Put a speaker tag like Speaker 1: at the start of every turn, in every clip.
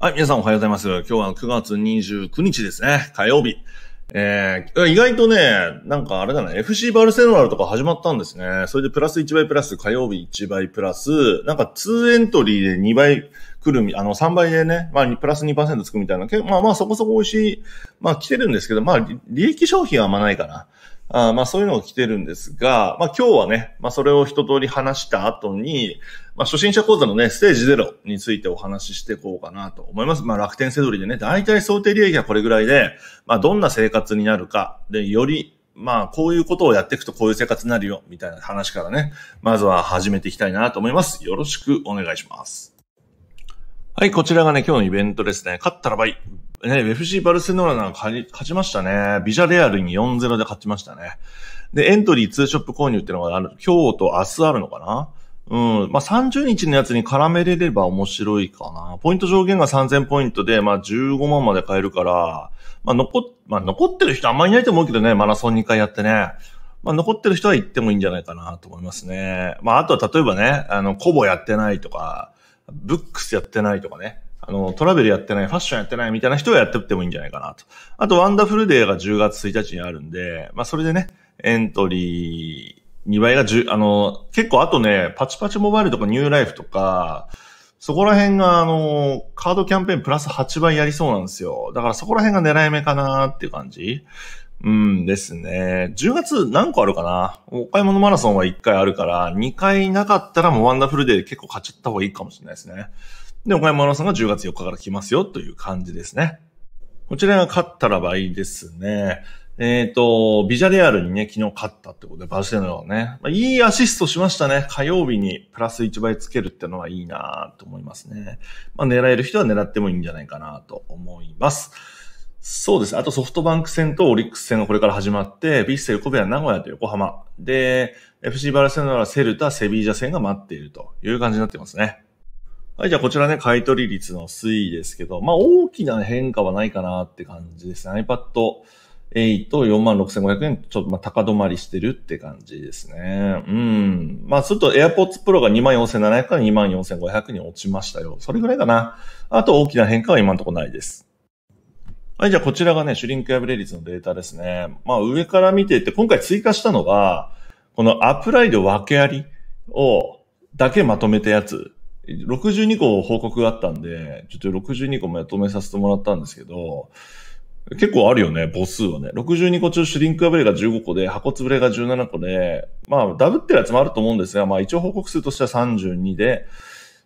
Speaker 1: はい、皆さんおはようございます。今日は9月29日ですね。火曜日。えー、意外とね、なんかあれだね、FC バルセロナとか始まったんですね。それでプラス1倍プラス、火曜日1倍プラス、なんか2エントリーで2倍来るみ、あの3倍でね、まあプラス2%つくみたいな、まあまあそこそこ美味しい、まあ来てるんですけど、まあ利益商品はあんまないかな。あまあそういうのが来てるんですが、まあ今日はね、まあそれを一通り話した後に、まあ初心者講座のね、ステージ0についてお話ししていこうかなと思います。まあ楽天セドリでね、大体想定利益はこれぐらいで、まあどんな生活になるか、で、よりまあ、こういうことをやっていくとこういう生活になるよ、みたいな話からね、まずは始めていきたいなと思います。よろしくお願いします。はい、こちらがね、今日のイベントですね。勝ったら倍。ね、FC バルセロナが勝ちましたね。ビジャレアルに4-0で勝ちましたね。で、エントリー2ショップ購入っていうのがある、今日と明日あるのかな？うん。まあ、30日のやつに絡めれれば面白いかな。ポイント上限が3000ポイントで、まあ、15万まで買えるから、まあ、残まあ、残ってる人あんまりいないと思うけどね、マラソン2回やってね。まあ、残ってる人は行ってもいいんじゃないかなと思いますね。まあ、あとは例えばね、あの、コボやってないとか、ブックスやってないとかね。あの、トラベルやってない、ファッションやってないみたいな人はやってってもいいんじゃないかなと。あと、ワンダフルデーが10月1日にあるんで、まあ、それでね、エントリー2倍が10、あの、結構あとね、パチパチモバイルとかニューライフとか、そこら辺が、あの、カードキャンペーンプラス8倍やりそうなんですよ。だからそこら辺が狙い目かなーっていう感じ。うんですね。10月何個あるかな？お買い物マラソンは1回あるから、2回なかったらもうワンダフルデーで結構買っちゃった方がいいかもしれないですね。で、お買い物さんが10月4日から来ますよという感じですね。こちらが勝ったら倍ですね。えっ、ー、と、ビジャレアルにね、昨日勝ったってことで、バルセロナはね、まあ、いいアシストしましたね。火曜日にプラス1倍つけるってのはいいなと思いますね。まあ、狙える人は狙ってもいいんじゃないかなと思います。そうです。あとソフトバンク戦とオリックス戦がこれから始まって、ビッセル、コベア、名古屋と横浜。で、FC バルセロナはセルタ、セビージャ戦が待っているという感じになってますね。はい、じゃあこちらね、買取率の推移ですけど、まあ大きな変化はないかなって感じですね。iPad 8、46,500円、ちょっとまあ高止まりしてるって感じですね。うん。まあ、すると AirPods Pro が24,700から24,500に落ちましたよ。それぐらいかな。あと大きな変化は今のところないです。はい、じゃあこちらがね、シュリンク破れ率のデータですね。まあ上から見ていって、今回追加したのが、このアプライド分けありを、だけまとめたやつ。62個報告があったんで、ちょっと62個まとめさせてもらったんですけど、結構あるよね、母数はね。62個中シュリンクアブレが15個で、箱つぶれが17個で、まあ、ダブってるやつもあると思うんですが、まあ一応報告数としては32で、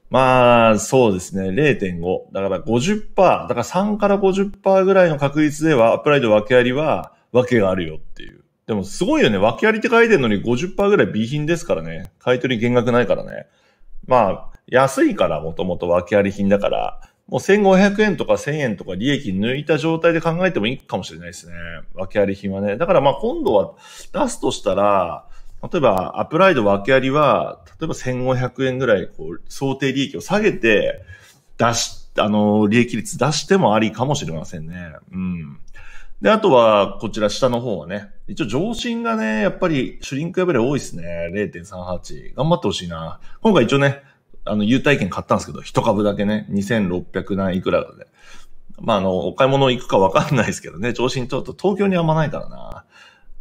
Speaker 1: まあ、そうですね、0.5。だから50%、だから3から50%ぐらいの確率では、アップライド訳ありは、訳があるよっていう。でもすごいよね。訳ありって書いてるのに50%ぐらい B 品ですからね。買い取り減額ないからね。まあ、安いからもともと訳あり品だから、もう1500円とか1000円とか利益抜いた状態で考えてもいいかもしれないですね。訳あり品はね。だからまあ今度は出すとしたら、例えばアプライド訳ありは、例えば1500円ぐらいこう想定利益を下げて出し、あの、利益率出してもありかもしれませんね。うん。で、あとは、こちら下の方はね、一応上進がね、やっぱりシュリンクやべり多いですね。0.38。頑張ってほしいな。今回一応ね、あの、優待券買ったんですけど、一株だけね、2600何いくらで。まあ、あの、お買い物行くかわかんないですけどね、上進ちょっと東京にあんまないからな。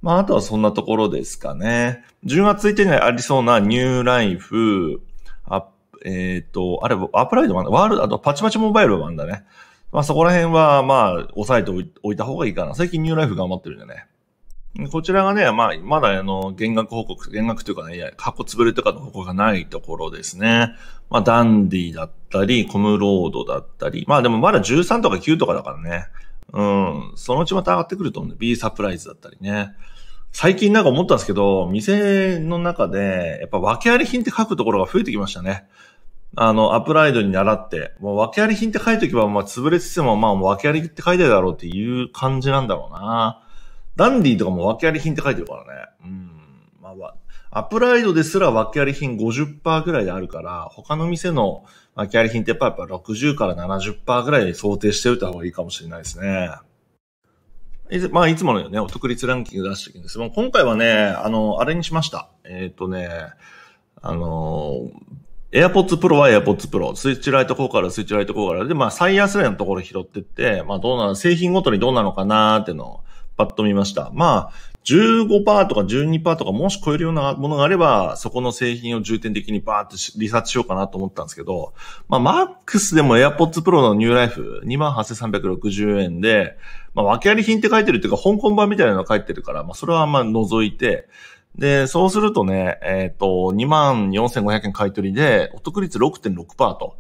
Speaker 1: まあ、あとはそんなところですかね。10月1日にありそうなニューライフ、あえっ、ー、と、あれ、アプライドもあんだ。ワールド、あとパチパチモバイルもあんだね。まあそこら辺は、まあ、押さえておいた方がいいかな。最近ニューライフ頑張ってるんでね。こちらがね、まあ、まだあの、減額報告、減額というかね、いや過去潰れとかの報告がないところですね。まあ、ダンディだったり、コムロードだったり、まあでもまだ13とか9とかだからね。うん。そのうちまた上がってくると思うんで、B サプライズだったりね。最近なんか思ったんですけど、店の中で、やっぱ訳あり品って書くところが増えてきましたね。あの、アプライドに習って、もう訳あり品って書いとけば、まあ、潰れつつも、まあ、訳ありって書いてるだろうっていう感じなんだろうな。ダンディとかも訳あり品って書いてるからね。うん。まあ、アプライドですら訳あり品50%ぐらいであるから、他の店の訳あり品ってやっぱやっぱ60から70%ぐらい想定しておいた方がいいかもしれないですね。まあ、いつものよね、お得率ランキング出していくんですけど今回はね、あの、あれにしました。えっ、ー、とね、あの、AirPods Pro は AirPods Pro、スイッチライト効果あるスイッチライト効果あるで、まあ最安値のところ拾ってって、まあどうなの、製品ごとにどうなのかなーっていうのをパッと見ました。まあ、15%とか12%とかもし超えるようなものがあれば、そこの製品を重点的にバーってリサーチしようかなと思ったんですけど、まあ、マックスでも AirPods Pro のニューライフ28,360円で、まあ、訳あり品って書いてるっていうか、香港版みたいなのが書いてるから、まあ、それはまあんま除いて、で、そうするとね、えっ、ー、と、24,500円買い取りで、お得率6.6%と。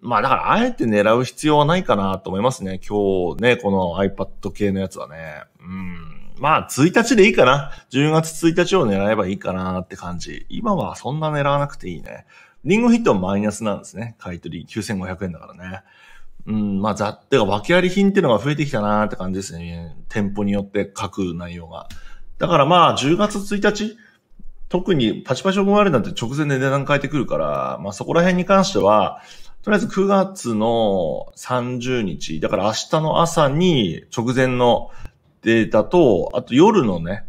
Speaker 1: まあだからあえて狙う必要はないかなと思いますね。今日ね、この iPad 系のやつはね。うん。まあ1日でいいかな。10月1日を狙えばいいかなって感じ。今はそんな狙わなくていいね。リンゴヒットはマイナスなんですね。買い取り9500円だからね。うん、まあ、ざってか、訳あり品っていうのが増えてきたなって感じですね。店舗によって書く内容が。だからまあ、10月1日、特にパチパチ思われなんて直前で値段変えてくるから、まあそこら辺に関しては、とりあえず9月の30日、だから明日の朝に直前のデータと、あと夜のね、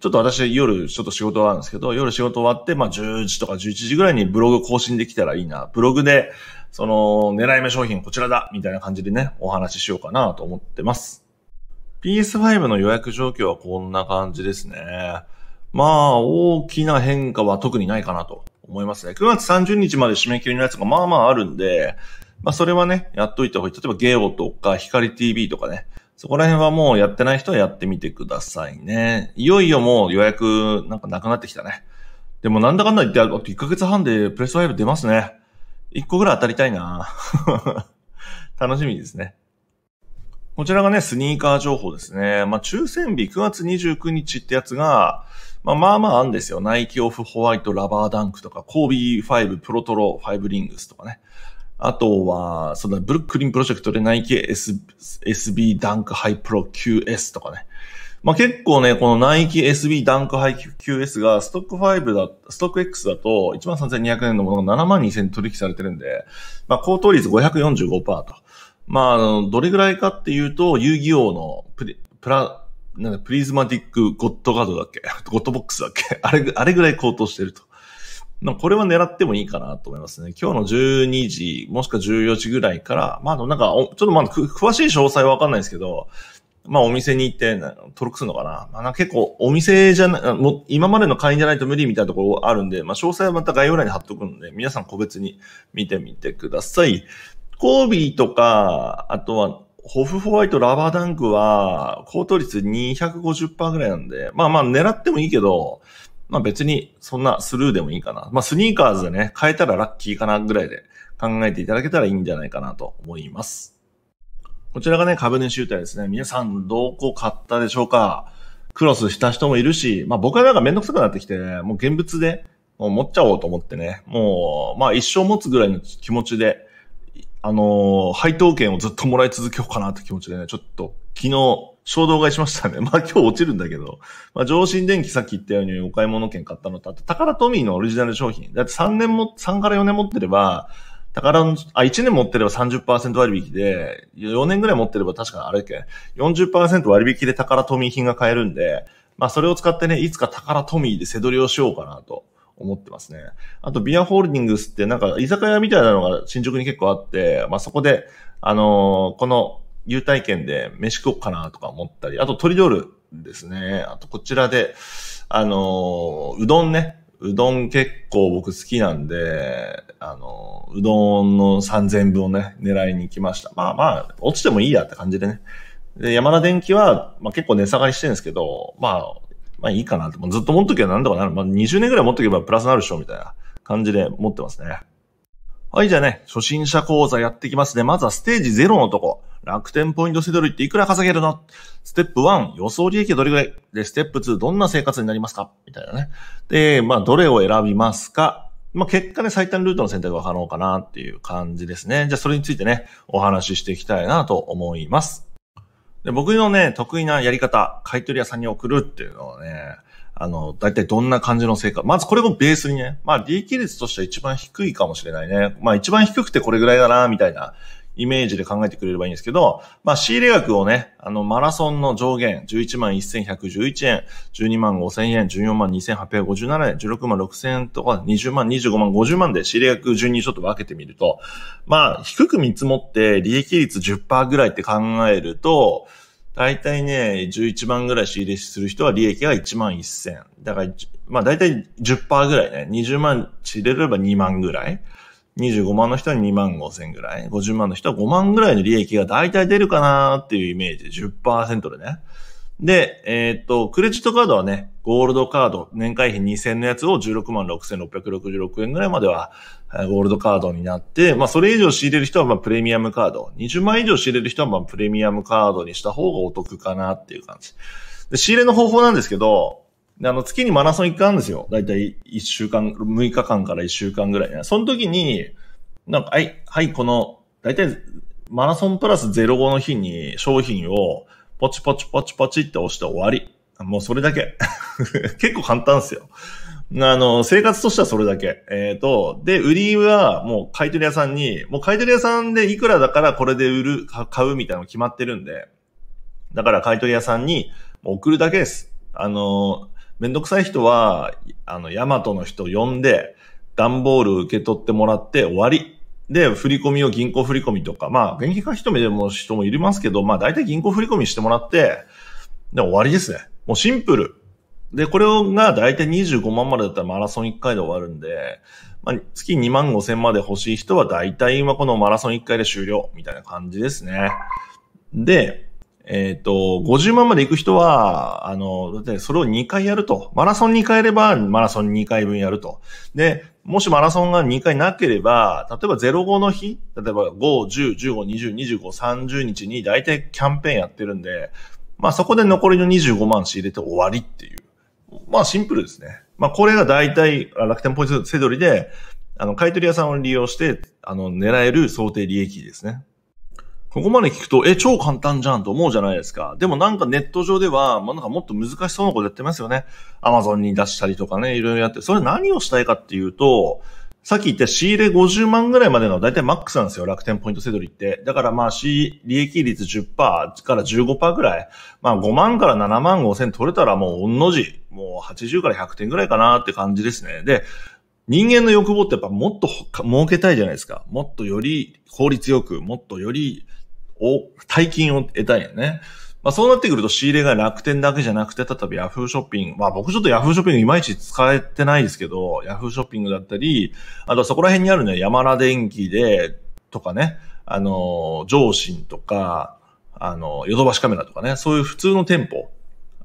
Speaker 1: ちょっと私夜ちょっと仕事があるんですけど、夜仕事終わって、まあ10時とか11時ぐらいにブログ更新できたらいいな。ブログで、その狙い目商品こちらだみたいな感じでね、お話ししようかなと思ってます。PS5 の予約状況はこんな感じですね。まあ、大きな変化は特にないかなと思いますね。9月30日まで締め切りのやつがまあまああるんで、まあそれはね、やっといた方がいい。例えばゲオとか光 TV とかね。そこら辺はもうやってない人はやってみてくださいね。いよいよもう予約なんかなくなってきたね。でもなんだかんだ言って、あと1ヶ月半でプレス5出ますね。1個ぐらい当たりたいな 楽しみですね。こちらがね、スニーカー情報ですね。まあ、抽選日9月29日ってやつが、まあまあまああるんですよ。ナイキオフホワイトラバーダンクとか、コービー5プロトロ5リングスとかね。あとは、そのブルックリンプロジェクトでナイキ S SB ダンクハイプロ QS とかね。まあ結構ね、このナイキ SB ダンクハイ QS がストック5だ、ストック X だと13,200円のものが72,000取引されてるんで、まあ高騰率545%と。まあ、あの、どれぐらいかっていうと、遊戯王のプ、プラ、なんだ、プリズマティックゴッドガードだっけ？ゴッドボックスだっけ？あれ、あれぐらい高騰してると。まあ、これは狙ってもいいかなと思いますね。今日の12時、もしくは14時ぐらいから、まあ、なんか、ちょっとまだ詳しい詳細はわかんないですけど、まあ、お店に行って登録するのかな。まあ、結構、お店じゃな、も今までの会員じゃないと無理みたいなところあるんで、まあ、詳細はまた概要欄に貼っとくので、皆さん個別に見てみてください。コービーとか、あとは、ホフホワイトラバーダンクは、高騰率250%ぐらいなんで、まあまあ狙ってもいいけど、まあ別にそんなスルーでもいいかな。まあスニーカーズでね、変えたらラッキーかなぐらいで考えていただけたらいいんじゃないかなと思います。こちらがね、株主優待ですね。皆さんどこ買ったでしょうかクロスした人もいるし、まあ僕はなんかめんどくさくなってきて、もう現物でもう持っちゃおうと思ってね、もう、まあ一生持つぐらいの気持ちで、あのー、配当権をずっともらい続けようかなって気持ちでね、ちょっと昨日衝動買いしましたね。まあ今日落ちるんだけど、まあ上新電機さっき言ったようにお買い物券買ったのと、あと宝トミーのオリジナル商品。だって3年も、3から4年持ってれば、宝の、あ、1年持ってれば30%割引で、4年ぐらい持ってれば確かあれっけ、40%割引で宝トミー品が買えるんで、まあそれを使ってね、いつか宝トミーで背取りをしようかなと。思ってますね。あと、ビアホールディングスってなんか居酒屋みたいなのが新宿に結構あって、まあそこで、あのー、この優待券で飯食おうかなとか思ったり、あとトリドルですね。あとこちらで、あのー、うどんね。うどん結構僕好きなんで、あのー、うどんの3000分をね、狙いに行きました。まあまあ、落ちてもいいやって感じでね。で、山田電機は、まあ結構値下がりしてるんですけど、まあ、まあいいかなって、もうずっと持っとけばなんとかなる。まあ20年ぐらい持っとけばプラスなるでしょ、みたいな感じで持ってますね。はい、じゃあね、初心者講座やっていきますね。まずはステージ0のとこ。楽天ポイントセドリっていくら稼げるの？ステップ1、予想利益はどれぐらい？で、ステップ2、どんな生活になりますか？みたいなね。で、まあ、どれを選びますか？まあ、結果ね、最短ルートの選択が可能かなっていう感じですね。じゃあ、それについてね、お話ししていきたいなと思います。で僕のね、得意なやり方、買取屋さんに送るっていうのはね、あの、だいたいどんな感じの成果。まずこれもベースにね、まあ利益率としては一番低いかもしれないね。まあ一番低くてこれぐらいだな、みたいなイメージで考えてくれればいいんですけど、まあ、仕入れ額をね、あの、マラソンの上限、11万1111円、12万5000円、14万2857円、16万6000円とか、20万、25万、50万で仕入れ額順にちょっと分けてみると、まあ、低く見積もって利益率10%ぐらいって考えると、大体ね、11万ぐらい仕入れする人は利益が1万1000。だから、まあ大体10%ぐらいね。20万仕入れれば2万ぐらい。25万の人は2万5千ぐらい。50万の人は5万ぐらいの利益が大体出るかなっていうイメージで10%でね。で、えー、っと、クレジットカードはね、ゴールドカード、年会費2000のやつを16万6666円ぐらいまでは、ゴールドカードになって、まあ、それ以上仕入れる人は、ま、プレミアムカード。20万以上仕入れる人は、ま、プレミアムカードにした方がお得かなっていう感じ。で、仕入れの方法なんですけど、あの、月にマラソン1回あるんですよ。だいたい1週間、6日間から1週間ぐらいね。その時に、なんか、はい、はい、この、だいたいマラソンプラス05の日に商品をポチポチポチポチって押して終わり。もうそれだけ。結構簡単ですよ。あの、生活としてはそれだけ。えっ、ー、と、で、売りはもう買い取り屋さんに、もう買い取り屋さんでいくらだからこれで売る、買うみたいなの決まってるんで、だから買い取り屋さんに送るだけです。あの、めんどくさい人は、あの、ヤマトの人呼んで、段ボール受け取ってもらって終わり。で、振り込みを銀行振り込みとか、まあ、現金化一目でも人もいりますけど、まあ、大体銀行振り込みしてもらって、で、終わりですね。もうシンプル。で、これが大体25万までだったらマラソン1回で終わるんで、まあ、月2万5千まで欲しい人は大体今このマラソン1回で終了みたいな感じですね。で、えっ、ー、と、50万まで行く人は、あの、だってそれを2回やると。マラソン2回やれば、マラソン2回分やると。で、もしマラソンが2回なければ、例えば05の日、例えば5、10、15、20、25、30日に大体キャンペーンやってるんで、まあそこで残りの25万仕入れて終わりっていう。まあシンプルですね。まあこれが大体楽天ポイントセドリで、あの、買取屋さんを利用して、あの、狙える想定利益ですね。ここまで聞くと、え、超簡単じゃんと思うじゃないですか。でもなんかネット上では、まあ、なんかもっと難しそうなことやってますよね。アマゾンに出したりとかね、いろいろやって。それ何をしたいかっていうと、さっき言った仕入れ50万ぐらいまでの大体マックスなんですよ。楽天ポイントセドリって。だからまあ、利益率10%から15%ぐらい。まあ5万から7万5千取れたらもう御の字。もう80から100点ぐらいかなって感じですね。で、人間の欲望ってやっぱもっと儲けたいじゃないですか。もっとより効率よく、もっとよりを、大金を得たいよね。まあそうなってくると仕入れが楽天だけじゃなくて、例えばヤフーショッピング。まあ僕ちょっとヤフーショッピングいまいち使えてないですけど、ヤフーショッピングだったり、あとそこら辺にあるね、山田電機で、とかね、あの、上信とか、あの、ヨドバシカメラとかね、そういう普通の店舗。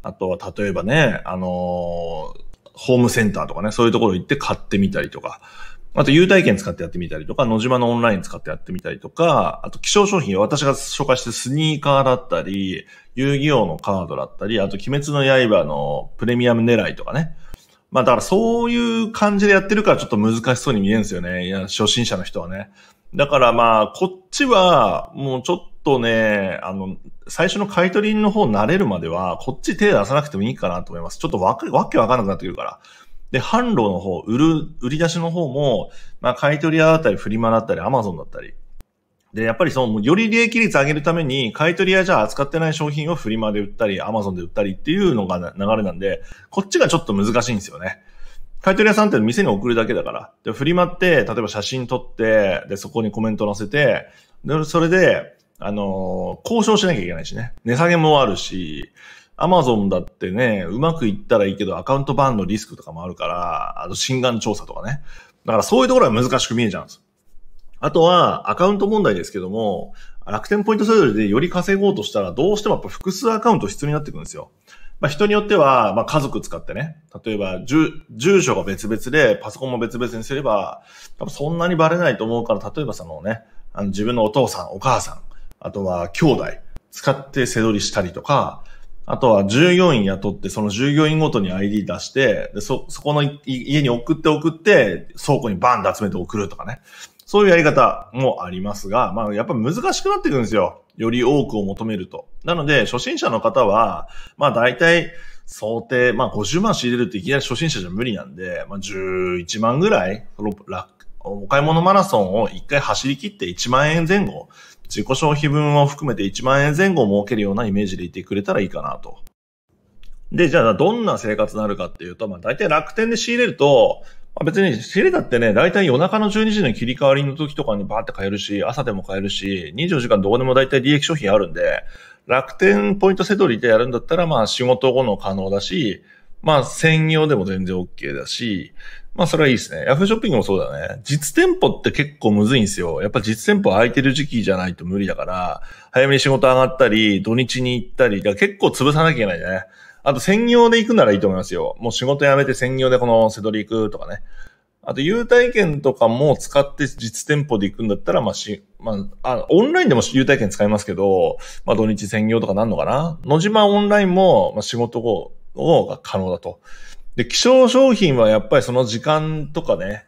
Speaker 1: あとは例えばね、あの、ホームセンターとかね、そういうところ行って買ってみたりとか。あと、優待券使ってやってみたりとか、野島のオンライン使ってやってみたりとか、あと、希少商品、私が紹介してスニーカーだったり、遊戯王のカードだったり、あと、鬼滅の刃のプレミアム狙いとかね。まあ、だからそういう感じでやってるからちょっと難しそうに見えるんですよね。いや、初心者の人はね。だからまあ、こっちは、もうちょっとね、あの、最初の買い取りの方慣れるまでは、こっち手出さなくてもいいかなと思います。ちょっとわけ、わけわかんなくなってくるから。で、販路の方、売る、売り出しの方も、まあ、買い取り屋だったり、フリマだったり、アマゾンだったり。で、やっぱりその、より利益率上げるために、買い取り屋じゃ扱ってない商品をフリマで売ったり、アマゾンで売ったりっていうのが流れなんで、こっちがちょっと難しいんですよね。買い取り屋さんって店に送るだけだから。で、フリマって、例えば写真撮って、で、そこにコメント載せて、で、それで、あのー、交渉しなきゃいけないしね。値下げもあるし、アマゾンだってね、うまくいったらいいけど、アカウントバーンのリスクとかもあるから、あと、心眼調査とかね。だからそういうところは難しく見えちゃうんです。あとは、アカウント問題ですけども、楽天ポイントそれぞれでより稼ごうとしたら、どうしてもやっぱ複数アカウント必要になってくるんですよ。まあ人によっては、まあ家族使ってね、例えば住、住所が別々で、パソコンも別々にすれば、多分そんなにバレないと思うから、例えばそのね、あの自分のお父さん、お母さん、あとは兄弟、使って背取りしたりとか、あとは従業員雇って、その従業員ごとに ID 出して、でそ、そこの家に送って送って、倉庫にバンと集めて送るとかね。そういうやり方もありますが、まあやっぱ難しくなってくるんですよ。より多くを求めると。なので、初心者の方は、まあ大体、想定、まあ50万仕入れるっていきなり初心者じゃ無理なんで、まあ11万ぐらい、お買い物マラソンを1回走り切って1万円前後自己消費分を含めて1万円前後儲けるようなイメージでいてくれたらいいかなと。で、じゃあどんな生活になるかっていうと、まあ大体楽天で仕入れると、まあ、別に仕入れたってね、大体夜中の12時の切り替わりの時とかにバーって買えるし、朝でも買えるし、24時間どこでも大体利益商品あるんで、楽天ポイントセドリでやるんだったら、まあ仕事後の可能だし、まあ専業でも全然 OK だし、まあそれはいいですね。ヤフーショッピングもそうだね。実店舗って結構むずいんですよ。やっぱ実店舗空いてる時期じゃないと無理だから、早めに仕事上がったり、土日に行ったり、だ結構潰さなきゃいけないね。あと専業で行くならいいと思いますよ。もう仕事辞めて専業でこのセドリ行くとかね。あと、優待券とかも使って実店舗で行くんだったら、まあし、まあ、あ、オンラインでも優待券使いますけど、まあ土日専業とかなんのかな野島オンラインも、まあ仕事後が可能だと。で、希少商品はやっぱりその時間とかね、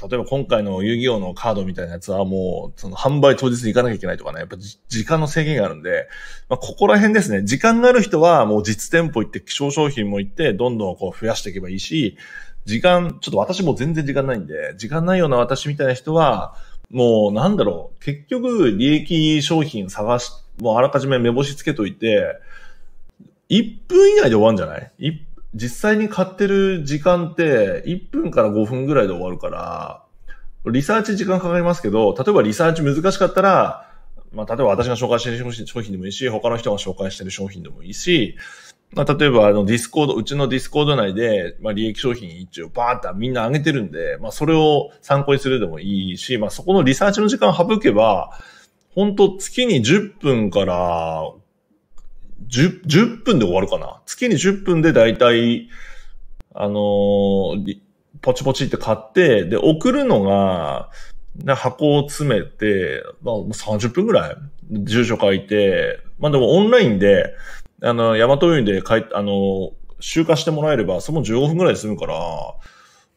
Speaker 1: 例えば今回の遊戯王のカードみたいなやつはもう、その販売当日に行かなきゃいけないとかね、やっぱ時間の制限があるんで、まあ、ここら辺ですね。時間がある人はもう実店舗行って希少商品も行って、どんどんこう増やしていけばいいし、時間、ちょっと私も全然時間ないんで、時間ないような私みたいな人は、もうなんだろう、結局利益商品探し、もうあらかじめ目星つけといて、1分以内で終わるんじゃない？実際に買ってる時間って1分から5分ぐらいで終わるから、リサーチ時間かかりますけど、例えばリサーチ難しかったら、まあ、例えば私が紹介してる商品でもいいし、他の人が紹介してる商品でもいいし、まあ、例えば、あの、ディスコード、うちのディスコード内で、まあ、利益商品一応バーってみんな上げてるんで、まあ、それを参考にするでもいいし、まあ、そこのリサーチの時間を省けば、本当月に10分から10、10分で終わるかな。月に10分でだいたい、あのー、ポチポチって買って、で、送るのが、箱を詰めて、まあ、30分ぐらい住所書いて、まあでもオンラインで、あの、ヤマト運輸で書い、あの、集荷してもらえれば、その15分ぐらいで済むから、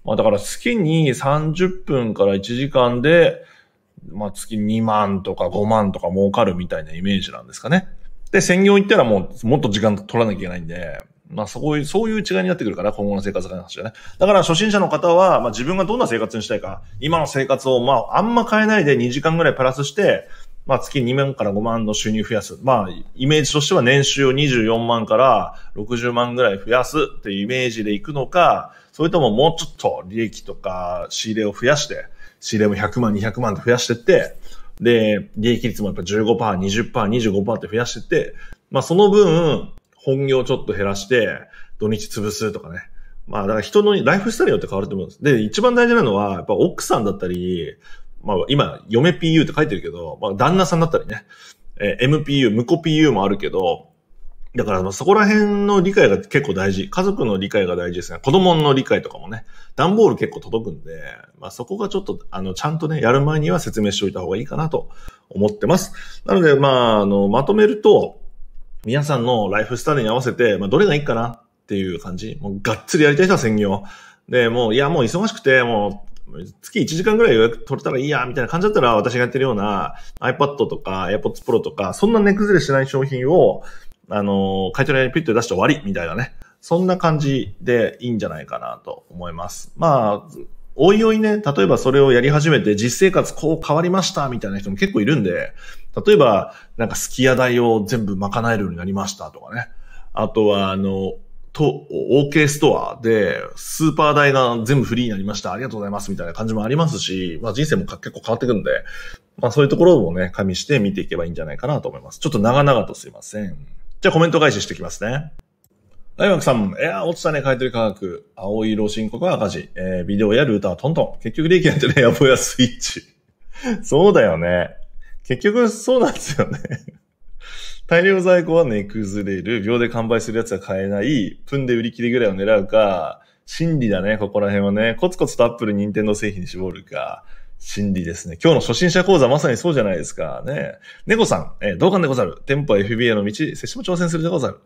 Speaker 1: まあだから月に30分から1時間で、まあ月2万とか5万とか儲かるみたいなイメージなんですかね。で、専業行ったらもうもっと時間取らなきゃいけないんで、まあそういう、そういう違いになってくるから、今後の生活が話はね。だから初心者の方は、まあ自分がどんな生活にしたいか、今の生活をまああんま変えないで2時間ぐらいプラスして、まあ月2万から5万の収入増やす。まあイメージとしては年収を24万から60万ぐらい増やすっていうイメージでいくのか、それとももうちょっと利益とか仕入れを増やして、仕入れも100万、200万で増やしてって、で、利益率もやっぱ15%、20%、25%って増やしてって、まあその分、本業ちょっと減らして、土日潰すとかね。まあだから人のライフスタイルによって変わると思うんです。で、一番大事なのは、やっぱ奥さんだったり、まあ今、嫁 PU って書いてるけど、まあ旦那さんだったりね、えー、MPU、婿 PU もあるけど、だからそこら辺の理解が結構大事。家族の理解が大事ですね。子供の理解とかもね、段ボール結構届くんで、まあそこがちょっと、あの、ちゃんとね、やる前には説明しておいた方がいいかなと思ってます。なので、まあ、あの、まとめると、皆さんのライフスタイルに合わせて、まあどれがいいかなっていう感じ。もうがっつりやりたい人は専業。で、もう、いや、もう忙しくて、もう、月1時間ぐらい予約取れたらいいや、みたいな感じだったら、私がやってるような iPad とか AirPods Pro とか、そんな値崩れしない商品を、あの、買い取りにピッと出して終わり、みたいなね。そんな感じでいいんじゃないかなと思います。まあ、おいおいね、例えばそれをやり始めて実生活こう変わりましたみたいな人も結構いるんで、例えばなんかすき家代を全部賄えるようになりましたとかね。あとはあの、と、OK ストアで、スーパー代が全部フリーになりました。ありがとうございます。みたいな感じもありますし、まあ人生も結構変わってくるんで、まあそういうところをね、加味して見ていけばいいんじゃないかなと思います。ちょっと長々とすいません。じゃあコメント返ししていきますね。大学さん、エア落ちたね、買い取り価格。青色申告は赤字。えー、ビデオやルーターはトントン。結局利益なんてね、やぼやスイッチ。そうだよね。結局そうなんですよね。大量在庫は値崩れる。秒で完売するやつは買えない。プンで売り切りぐらいを狙うか。心理だね、ここら辺はね。コツコツとアップル、ニンテンド製品に絞るか。心理ですね。今日の初心者講座まさにそうじゃないですか。ね。猫さん、えー、同感でござる。店舗 FBA の道、接種も挑戦するでござる。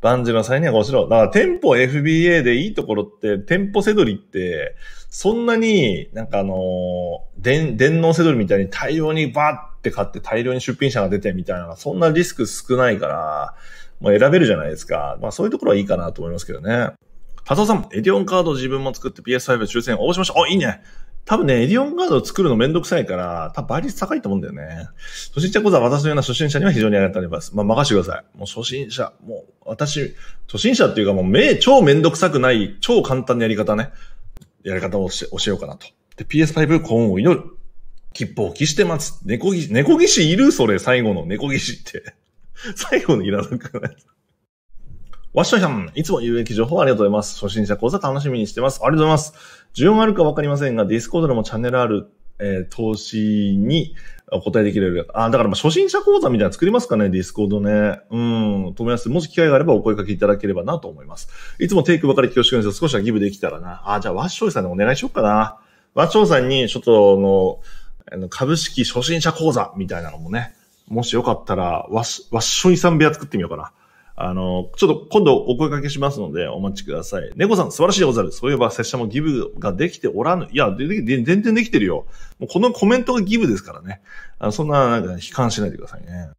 Speaker 1: 万事の際にはごしろ。だから店舗 FBA でいいところって、店舗せどりって、そんなになんかあの、電、電脳せどりみたいに大量にバーって買って大量に出品者が出てみたいな、そんなリスク少ないから、もう選べるじゃないですか。まあそういうところはいいかなと思いますけどね。パトさん、エディオンカード自分も作って PS5 抽選応募しました。あ、いいね。多分ね、エディオンカードを作るのめんどくさいから、多分倍率高いと思うんだよね。初心者講座は私のような初心者には非常にありがたいます。まあ、任せてください。もう初心者、もう私、初心者っていうかもうめ、超めんどくさくない、超簡単なやり方ね。やり方を教えようかなと。で、PS5 幸運を祈る。切符を期してます。猫ぎ、猫ぎしいる？それ、最後の猫ぎしって。最後のいらなくないわっしょいさん、いつも有益情報ありがとうございます。初心者講座楽しみにしてます。ありがとうございます。需要があるかわかりませんが、ディスコードでもチャンネルある、えー、投資にお答えできる。あ、だからまあ初心者講座みたいな作りますかね、ディスコードね。うん、と思います。もし機会があればお声掛けいただければなと思います。いつもテイクばかり恐縮ですけど、少しはギブできたらな。あ、じゃあワッショイさんにお願いしようかな。ワッショイさんに、ちょっとの、あの、株式初心者講座みたいなのもね、もしよかったら、ワッ、ワッショイさん部屋作ってみようかな。あの、ちょっと今度お声掛けしますのでお待ちください。猫さん素晴らしいでござる。そういえば拙者もギブができておらぬ。いや、でで全然できてるよ。もうこのコメントがギブですからね。あのそんな、なんか、悲観しないでくださいね。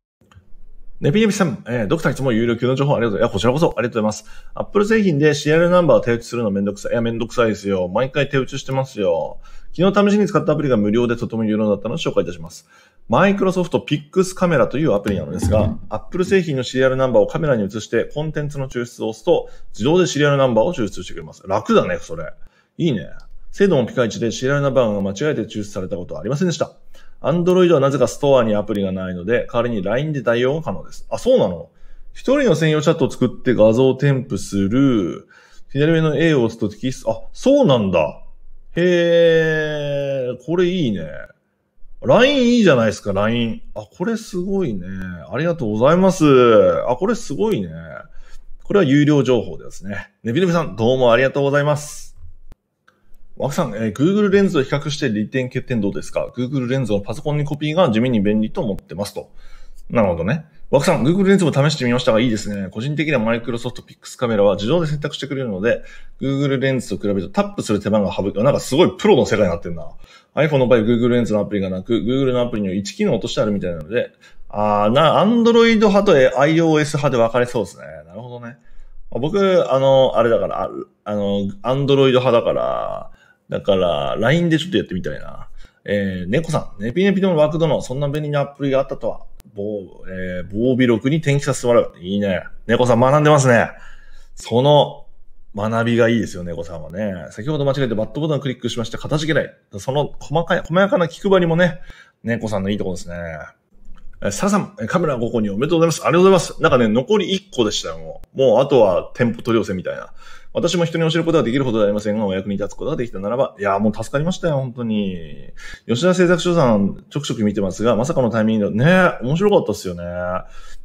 Speaker 1: ネピネピさん、えー、ドクターいつも有料級の情報ありがとう。いや、こちらこそありがとうございます。アップル製品で CR ナンバーを手打ちするのめんどくさい。いや、めんどくさいですよ。毎回手打ちしてますよ。昨日試しに使ったアプリが無料でとても有料だったので紹介いたします。マイクロソフトピックスカメラというアプリなのですが、Apple 製品のシリアルナンバーをカメラに移してコンテンツの抽出を押すと、自動でシリアルナンバーを抽出してくれます。楽だね、それ。いいね。精度もピカイチでシリアルナンバーが間違えて抽出されたことはありませんでした。Android はなぜかストアにアプリがないので、代わりに LINE で代用が可能です。あ、そうなの？一人の専用チャットを作って画像を添付する。左上の A を押すとテキスト、あ、そうなんだ。へー、これいいね。LINE いいじゃないですか、LINE。あ、これすごいね。ありがとうございます。あ、これすごいね。これは有料情報ですね。ねびねびさん、どうもありがとうございます。ワクさん、えー、Google レンズと比較して利点欠点どうですか ?Google レンズのパソコンにコピーが地味に便利と思ってますと。なるほどね。枠さん、Google レンズも試してみましたがいいですね。個人的にはマイクロソフトピックスカメラは自動で選択してくれるので、Google レンズと比べるとタップする手間が省く。なんかすごいプロの世界になってるな。iPhone の場合 Google レンズのアプリがなく、Google のアプリには1機能落としてあるみたいなので、あーな、Android 派と iOS 派で分かれそうですね。なるほどね。僕、あの、あれだから、あの、Android 派だから、だから、LINE でちょっとやってみたいな。えー、猫さん、ネピネピのワークドのそんな便利なアプリがあったとは、棒、えー、防備録に転記させてもらう。いいね。猫さん学んでますね。その学びがいいですよ、猫さんはね。先ほど間違えてバットボタンをクリックしまして、形嫌い。その細かい、細やかな気配りもね、猫さんのいいところですね。え、サラさん、カメラ5個におめでとうございます。ありがとうございます。なんかね、残り1個でしたよ、もう。もう、あとは店舗取り寄せみたいな。私も人に教えることができるほどではありませんが、お役に立つことができたならば、いや、もう助かりましたよ、本当に。吉田製作所さん、ちょくちょく見てますが、まさかのタイミングで、ね、面白かったっすよね。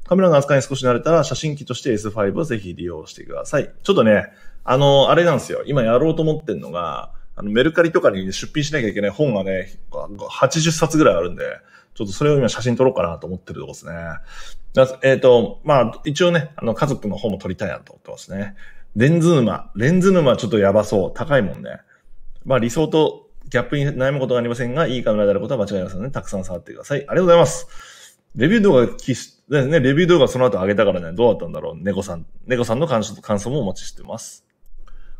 Speaker 1: カメラの扱いに少し慣れたら、写真機として S5 をぜひ利用してください。ちょっとね、あの、あれなんですよ。今やろうと思ってんのが、あの、メルカリとかに出品しなきゃいけない本がね、80冊ぐらいあるんで、ちょっとそれを今写真撮ろうかなと思ってるとこですね。えっ、ー、と、まあ、一応ね、あの、家族の方も撮りたいなと思ってますね。レンズ沼。レンズ沼ちょっとやばそう。高いもんね。まあ理想とギャップに悩むことはありませんが、いいカメラであることは間違いませんので、たくさん触ってください。ありがとうございます。レビュー動画きし、ね、レビュー動画その後上げたからね、どうだったんだろう？猫さん、猫さんの感想感想もお待ちしてます。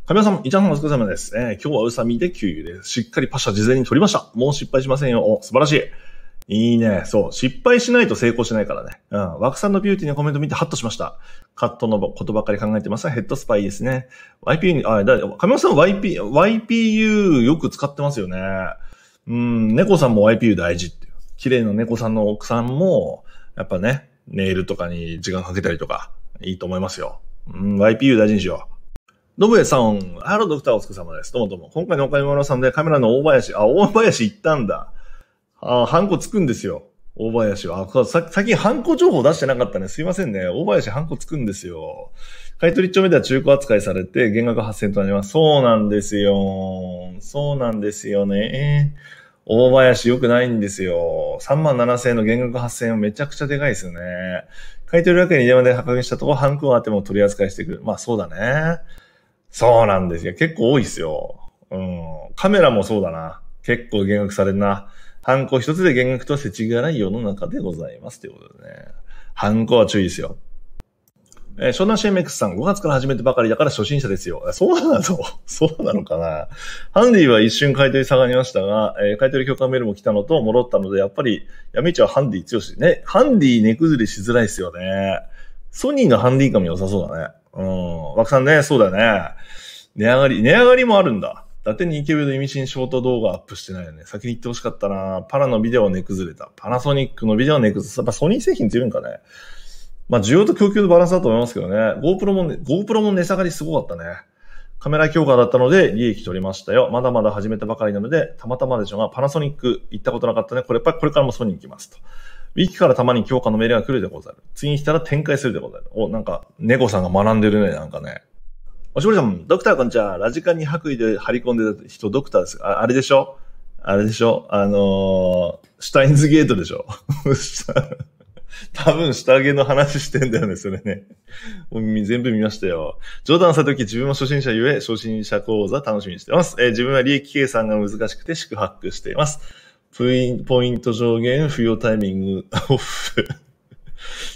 Speaker 1: 神谷さん、イチャンさんお疲れ様です。えー、今日はうさみで給油です。しっかりパシャ事前に撮りました。もう失敗しませんよ。お、素晴らしい。いいね。そう。失敗しないと成功しないからね。うん。枠さんのビューティーのコメント見てハッとしました。カットのことばっかり考えてますが、ヘッドスパイですね。YPU に、あ、だ、亀山さん YP、YPU よく使ってますよね。うん、猫さんも YPU 大事っていう。綺麗な猫さんの奥さんも、やっぱね、ネイルとかに時間かけたりとか、いいと思いますよ。うん、YPU 大事にしよう。ノブエさん、ハロードクターお疲れ様です。どうもどうも。今回のお買い物さんでカメラの大林、あ、大林行ったんだ。あ、ハンコつくんですよ。大林は。あ、さ、最近ハンコ情報出してなかったね。すいませんね。大林ハンコつくんですよ。買取一丁目では中古扱いされて、減額8000となります。そうなんですよ。そうなんですよね。大林良くないんですよ。3万7000円の減額8000円めちゃくちゃでかいですよね。買取だけに電話で発覚したところ、ハンコがあっても取り扱いしてくる。まあそうだね。そうなんですよ。結構多いですよ。うん。カメラもそうだな。結構減額されるな。ハンコ一つで減額とは世知辛い世の中でございます。ということでね。ハンコは注意ですよ。えー、湘南 CMX さん、5月から始めてばかりだから初心者ですよ。そうなの？そうなのかな？ハンディは一瞬買い取り下がりましたが、えー、買い取り許可メールも来たのと戻ったので、やっぱり、やめちゃうハンディ強し。ね、ハンディ値崩れしづらいですよね。ソニーのハンディカム良さそうだね。うん。枠さんね、そうだね。値上がり、値上がりもあるんだ。伊達にイケベの意味深ショート動画アップしてないよね。先に言ってほしかったなパラのビデオは値崩れた。パナソニックのビデオは値崩れた。やっぱソニー製品強いんかね。まあ、需要と供給のバランスだと思いますけどね。GoPro も、ね、GoPro も値下がりすごかったね。カメラ強化だったので利益取りましたよ。まだまだ始めたばかりなので、たまたまでしょうが、パナソニック行ったことなかったね。これやっぱりこれからもソニー行きますと。ウィキからたまに強化のメールが来るでござる。次に来たら展開するでござる。お、なんか、猫さんが学んでるね、なんかね。おしぼりさん、ドクターこんにちは。ラジカンに白衣で張り込んでた人、ドクターですああれでしょ？あれでしょ？あのー、シュタインズゲートでしょ？多分下着の話してんだよね、それね。全部見ましたよ。冗談さとき自分も初心者ゆえ、初心者講座楽しみにしています。えー、自分は利益計算が難しくて宿泊しています。ポイント上限、付与タイミングオフ。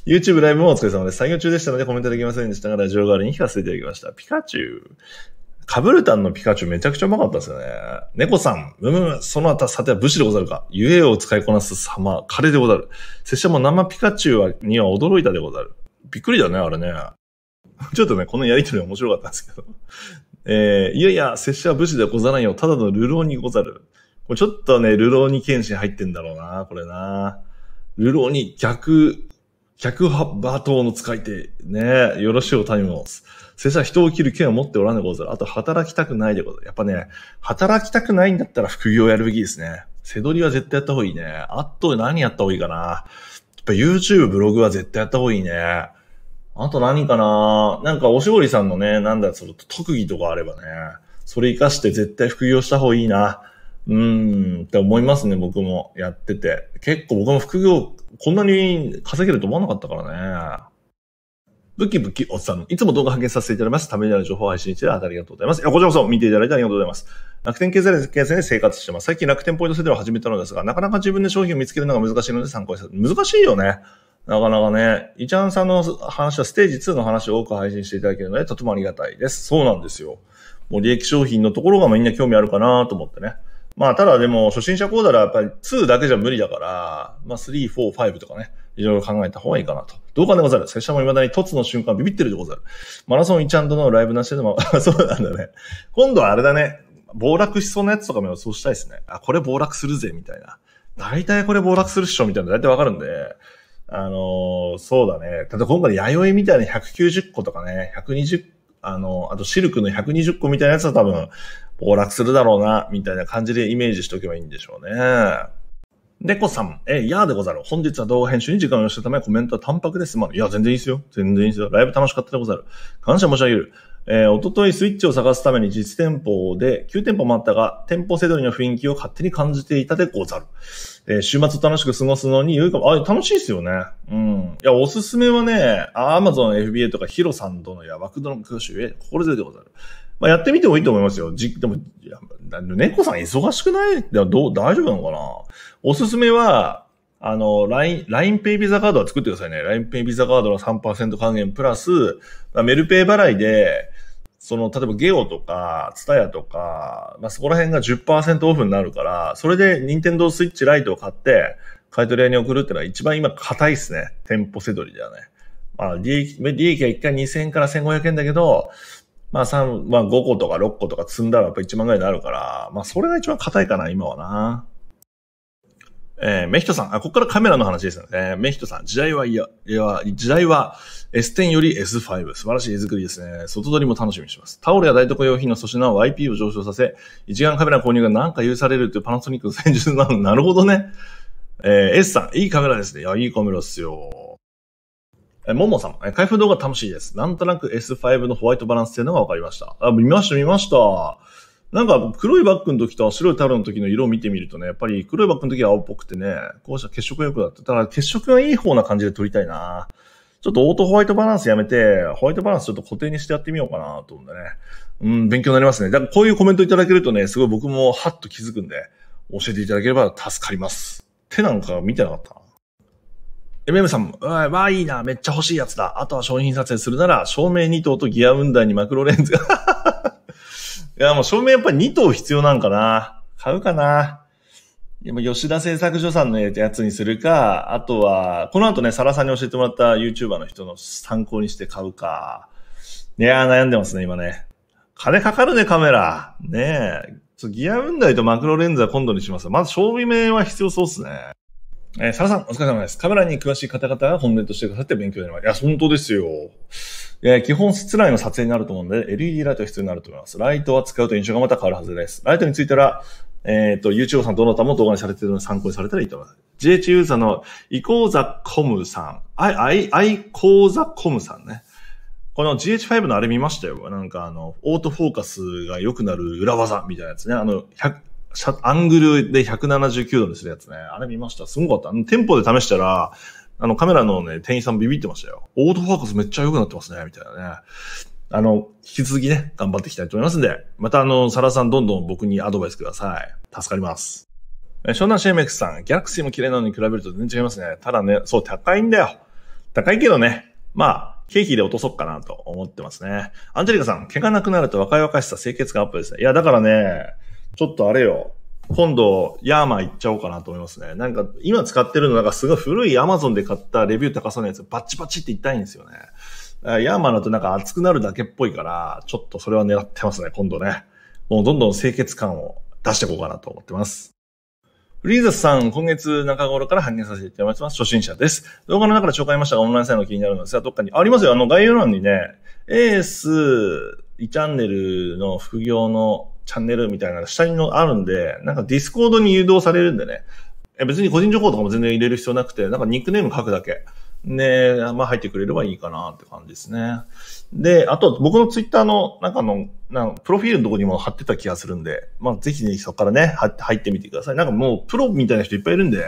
Speaker 1: YouTube ライブもお疲れ様です。作業中でしたのでコメントできませんでしたが、ラジオ代わりに聞かせていただきました。ピカチュウ。カブルタンのピカチュウめちゃくちゃうまかったですよね。猫さん、むむむ、その後、さては武士でござるか。ゆえを使いこなす様、彼でござる。拙者も生ピカチュウには驚いたでござる。びっくりだね、あれね。ちょっとね、このやりとり面白かったんですけど。えー、いやいや、拙者は武士でござらんよ。ただの流浪にござる。これちょっとね、流浪に剣士入ってんだろうな、これな。流浪に逆、逆馬刀の使い手。ねえよろしゅうお民も。拙者人を切る剣を持っておらんでござる。あと、働きたくないでござる。やっぱね、働きたくないんだったら副業をやるべきですね。背取りは絶対やった方がいいね。あと何やった方がいいかな。やっぱ YouTube、ブログは絶対やった方がいいね。あと何かななんかおしぼりさんのね、なんだ、その特技とかあればね、それ活かして絶対副業した方がいいな。うーん、って思いますね、僕もやってて。結構僕も副業、こんなに稼げると思わなかったからね。ブキブキおっさん、いつも動画発見させていただきます。ためになる情報配信してありがとうございます。いや、こちらこそ見ていただいてありがとうございます。楽天経済経済で生活してます。最近楽天ポイント制度を始めたのですが、なかなか自分で商品を見つけるのが難しいので参考にさ難しいよね。なかなかね、イチャンさんの話はステージ2の話を多く配信していただけるので、とてもありがたいです。そうなんですよ。もう利益商品のところがみんな興味あるかなと思ってね。まあ、ただでも、初心者講座はやっぱり2だけじゃ無理だから、まあ、3、4、5とかね、いろいろ考えた方がいいかなと。動画でござる。拙者も未だに突の瞬間ビビってるでござる。マラソン1アンドのライブなしでも、そうなんだね。今度はあれだね。暴落しそうなやつとかも予想したいですね。あ、これ暴落するぜ、みたいな。大体これ暴落するっしょ、みたいな大体わかるんで。あのー、そうだね。ただ今回弥生みたいな190個とかね、120、あの、あとシルクの120個みたいなやつは多分、暴落するだろうな、みたいな感じでイメージしておけばいいんでしょうね。猫さん、え、やーでござる。本日は動画編集に時間を要したためコメントは淡白です。まあ、いや、全然いいですよ。全然いいですよ。ライブ楽しかったでござる。感謝申し上げる。えー、おとといスイッチを探すために実店舗で9店舗もあったが、店舗セドリの雰囲気を勝手に感じていたでござる。えー、週末を楽しく過ごすのに良いかも。あ、楽しいですよね。うん。いや、おすすめはね、アマゾン FBA とかヒロさんとのや、枠度の教習へ、心強いでござる。まあ、やってみてもいいと思いますよ。じ、でも、猫さん忙しくない？どう、大丈夫なのかな？おすすめは、あの、LINE、LINE ペイビザカードは作ってくださいね。LINE ペイビザカードの3%還元プラス、メルペイ払いで、その、例えばゲオとか、ツタヤとか、まあ、そこら辺が10%オフになるから、それで任天堂スイッチライトを買って、買い取り屋に送るってのは一番今硬いっすね。店舗せどりではね。まあ、利益、利益は1回2000円から1500円だけど、まあ3、まあ5個とか6個とか積んだらやっぱ1万ぐらいになるから、まあそれが一番硬いかな、今はな。えー、メヒトさん、あ、ここからカメラの話ですよね。メヒトさん、時代はいや、いや、時代は S10 より S5。素晴らしい絵作りですね。外撮りも楽しみにします。タオルや台所用品の粗品は YP を上昇させ、一眼カメラ購入が何か許されるというパナソニックの戦術なの。なるほどね。えー、S さん、いいカメラですね。いや、いいカメラっすよ。え、ももさん、え、開封動画楽しいです。なんとなく S5 のホワイトバランスっていうのが分かりました。あ、見ました、見ました。なんか黒いバッグの時と白いタオルの時の色を見てみるとね、やっぱり黒いバッグの時は青っぽくてね、こうした血色が良くなって、ただ血色がいい方な感じで撮りたいな。ちょっとオートホワイトバランスやめて、ホワイトバランスちょっと固定にしてやってみようかなと思うんでね。うん、勉強になりますね。だからこういうコメントいただけるとね、すごい僕もハッと気づくんで、教えていただければ助かります。手なんか見てなかったな。MM さん、うわ、いいな、めっちゃ欲しいやつだ。あとは商品撮影するなら、照明2灯とギアウンダーにマクロレンズが。いや、もう照明やっぱり2灯必要なんかな。買うかな。でも吉田製作所さんのやつにするか、あとは、この後ね、サラさんに教えてもらった YouTuber の人の参考にして買うか。いや悩んでますね、今ね。金かかるね、カメラ。ねえ。ギアウンダイとマクロレンズは今度にします。まず、照明は必要そうっすね。えー、サラさん、お疲れ様です。カメラに詳しい方々が本音としてくださって勉強になります。いや、本当ですよ。いや、基本室内の撮影になると思うので、LED ライトが必要になると思います。ライトは使うと印象がまた変わるはずです。ライトについては、えっ、ー、と、YouTube さんどなたも動画にされているので参考にされたらいいと思います。GH ユーザーのイコーザコムさん、アイ、アイ、アイコーザコムさんね。この GH5 のあれ見ましたよ。なんかあの、オートフォーカスが良くなる裏技みたいなやつね。あの、100、アングルで179度にするやつね。あれ見ました？すごかった。あの店舗で試したら、あのカメラのね、店員さんビビってましたよ。オートフォーカスめっちゃ良くなってますね、みたいなね。あの、引き続きね、頑張っていきたいと思いますんで、またあの、サラさんどんどん僕にアドバイスください。助かります。湘南シェーメックさん、ギャラクシーも綺麗なのに比べると全然違いますね。ただね、そう、高いんだよ。高いけどね、まあ、経費で落とそうかなと思ってますね。アンジェリカさん、毛がなくなると若々しさ、清潔感アップですね。いや、だからね、ちょっとあれよ。今度、ヤーマン行っちゃおうかなと思いますね。なんか、今使ってるのなんかすごい古いアマゾンで買ったレビュー高そうなやつ、バッチバチって言いたいんですよね。ヤーマンだとなんか熱くなるだけっぽいから、ちょっとそれは狙ってますね、今度ね。もうどんどん清潔感を出していこうかなと思ってます。フリーザスさん、今月中頃から拝見させていただきます。初心者です。動画の中で紹介しましたが、オンラインサイト気になるのですが、どっかに、ありますよ。あの、概要欄にね、エース、2チャンネルの副業のチャンネルみたいなの下にのあるんで、なんかディスコードに誘導されるんでね。別に個人情報とかも全然入れる必要なくて、なんかニックネーム書くだけ。で、まあ入ってくれればいいかなって感じですね。で、あと僕のツイッターの中の、なんプロフィールのとこにも貼ってた気がするんで、まあぜひね、そこからね、入ってみてください。なんかもうプロみたいな人いっぱいいるんで、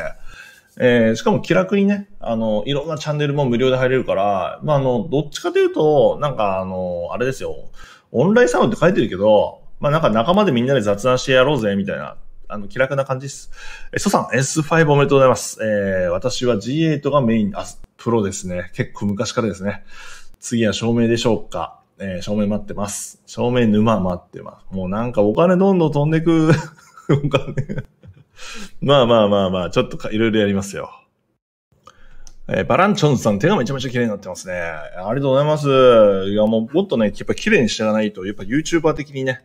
Speaker 1: えー、しかも気楽にね、あの、いろんなチャンネルも無料で入れるから、まああの、どっちかというと、なんかあの、あれですよ、オンラインサロンって書いてるけど、まあなんか仲間でみんなで雑談してやろうぜ、みたいなあの、気楽な感じです。え、ソさん、S5 おめでとうございます。えー、私は G8 がメイン、あ、プロですね。結構昔からですね。次は照明でしょうか。えー、照明待ってます。照明沼待ってます。もうなんかお金どんどん飛んでく。お金まあまあまあまあ、ちょっといろいろやりますよ。えー、バランチョンさん、手がめちゃめちゃ綺麗になってますね。ありがとうございます。いや、もうもっとね、やっぱ綺麗にしていかないと、やっぱ YouTuber 的にね、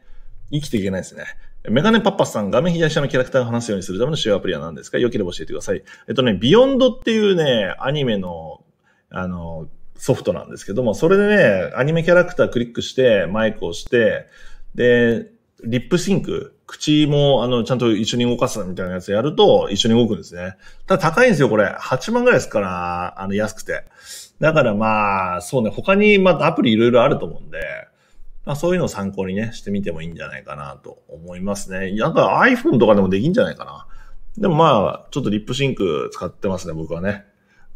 Speaker 1: 生きていけないですね。メガネパッパさん、画面左下のキャラクターが話すようにするための主要アプリは何ですか良ければ教えてください。えっとね、ビヨンドっていうね、アニメの、あの、ソフトなんですけども、それでね、アニメキャラクタークリックして、マイクをして、で、リップシンク、口も、あの、ちゃんと一緒に動かすみたいなやつやると、一緒に動くんですね。ただ高いんですよ、これ。8万ぐらいですから、あの、安くて。だからまあ、そうね、他にまたアプリいろいろあると思うんで、まあそういうのを参考にね、してみてもいいんじゃないかなと思いますね。なんか iPhone とかでもできんじゃないかな。でもまあ、ちょっとリップシンク使ってますね、僕はね。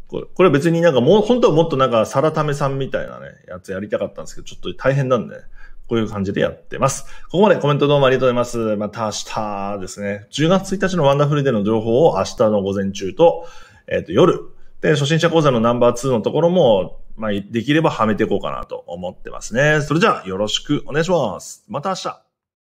Speaker 1: これこれ別になんかもう、本当はもっとなんかサラタメさんみたいなね、やつやりたかったんですけど、ちょっと大変なんで、こういう感じでやってます。ここまでコメントどうもありがとうございます。また明日ですね、10月1日のワンダフルでの情報を明日の午前中と、えっ、ー、と、夜、で、初心者講座のナンバー2のところも、まあ、できればはめていこうかなと思ってますね。それじゃあ、よろしくお願いします。また明日。